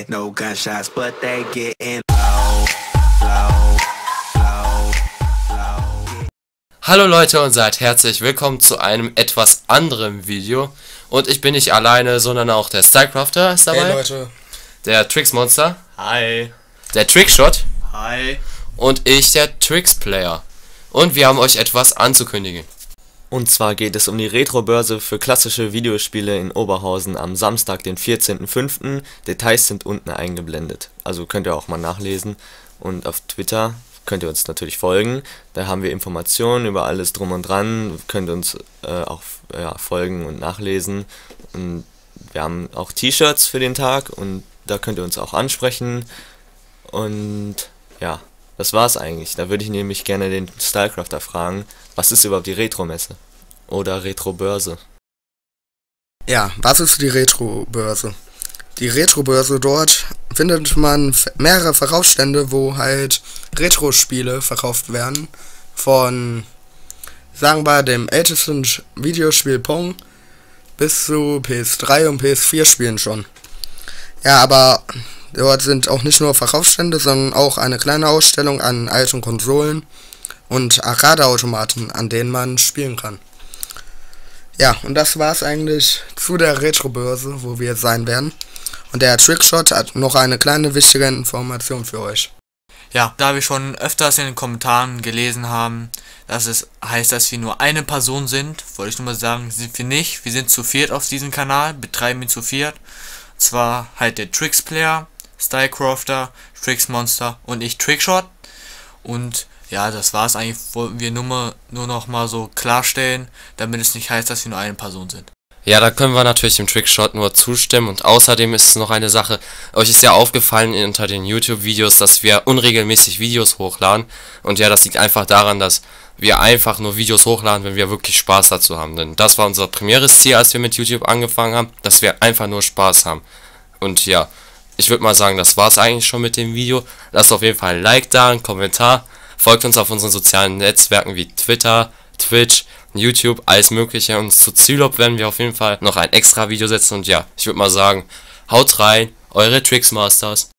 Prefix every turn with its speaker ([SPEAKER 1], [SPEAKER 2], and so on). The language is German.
[SPEAKER 1] hear no gunshots, but they getting low, low, low, low.
[SPEAKER 2] Hallo Leute und seid herzlich willkommen zu einem etwas anderen Video. Und ich bin nicht alleine, sondern auch der Stylecrafter ist dabei.
[SPEAKER 3] Hey Leute.
[SPEAKER 2] Der Trixmonster.
[SPEAKER 4] Hi.
[SPEAKER 2] Der Trickshot.
[SPEAKER 4] Hi.
[SPEAKER 2] Und ich, der Trixplayer. Und wir haben euch etwas anzukündigen.
[SPEAKER 4] Und zwar geht es um die Retro-Börse für klassische Videospiele in Oberhausen am Samstag, den 14.05. Details sind unten eingeblendet. Also könnt ihr auch mal nachlesen. Und auf Twitter könnt ihr uns natürlich folgen. Da haben wir Informationen über alles drum und dran. Könnt uns äh, auch ja, folgen und nachlesen. Und wir haben auch T-Shirts für den Tag und da könnt ihr uns auch ansprechen. Und ja, das war's eigentlich. Da würde ich nämlich gerne den Stylecrafter fragen, was ist überhaupt die Retro-Messe? Oder Retro-Börse?
[SPEAKER 3] Ja, was ist die Retro-Börse? Die Retro-Börse dort findet man mehrere Verkaufsstände, wo halt Retro-Spiele verkauft werden. Von, sagen wir, dem ältesten Videospiel Pong bis zu PS3 und PS4 Spielen schon. Ja, aber dort sind auch nicht nur Verkaufsstände, sondern auch eine kleine Ausstellung an alten Konsolen und Arcade-Automaten, an denen man spielen kann. Ja, und das war's eigentlich zu der Retro-Börse, wo wir sein werden. Und der Trickshot hat noch eine kleine wichtige Information für euch.
[SPEAKER 5] Ja, da wir schon öfters in den Kommentaren gelesen haben, dass es heißt, dass wir nur eine Person sind, wollte ich nur mal sagen, sind wir nicht. Wir sind zu viert auf diesem Kanal, betreiben ihn zu viert. Und zwar halt der Trixplayer, Stylecrafter, Trixmonster und ich Trickshot. Und ja, das war's eigentlich, wollten wir nur, mal, nur noch mal so klarstellen, damit es nicht heißt, dass wir nur eine Person sind.
[SPEAKER 2] Ja, da können wir natürlich dem Trickshot nur zustimmen. Und außerdem ist es noch eine Sache, euch ist ja aufgefallen unter den YouTube-Videos, dass wir unregelmäßig Videos hochladen. Und ja, das liegt einfach daran, dass wir einfach nur Videos hochladen, wenn wir wirklich Spaß dazu haben. Denn das war unser primäres Ziel, als wir mit YouTube angefangen haben, dass wir einfach nur Spaß haben. Und ja, ich würde mal sagen, das war's eigentlich schon mit dem Video. Lasst auf jeden Fall ein Like da, einen Kommentar. Folgt uns auf unseren sozialen Netzwerken wie Twitter, Twitch, YouTube, alles mögliche. Und zu Zylop werden wir auf jeden Fall noch ein extra Video setzen. Und ja, ich würde mal sagen, haut rein, eure Trixmasters.